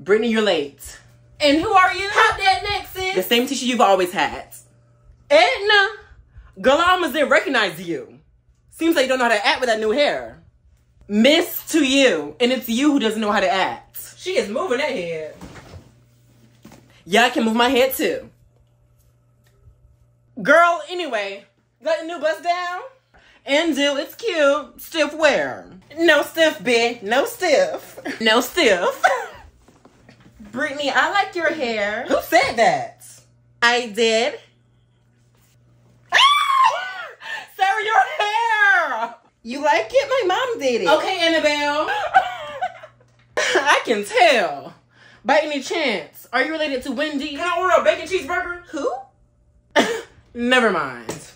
Brittany, you're late. And who are you? Pop that next sis. The same teacher you've always had. Edna. Girl, I almost didn't recognize you. Seems like you don't know how to act with that new hair. Miss to you, and it's you who doesn't know how to act. She is moving that head. Yeah, I can move my head too. Girl, anyway, got the new bust down? And do it's cute. Stiff wear. No stiff, B. No stiff. No stiff. Brittany, I like your hair. Who said that? I did. Sarah, your hair! You like it? My mom did it. Okay, Annabelle. I can tell. By any chance, are you related to Wendy? Can I order a bacon cheeseburger? Who? Never mind.